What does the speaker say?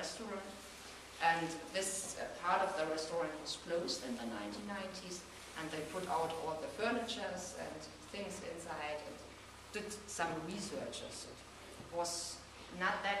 restaurant. And this uh, part of the restaurant was closed in the 1990s, and they put out all the furniture and things inside and did some researches. It was not that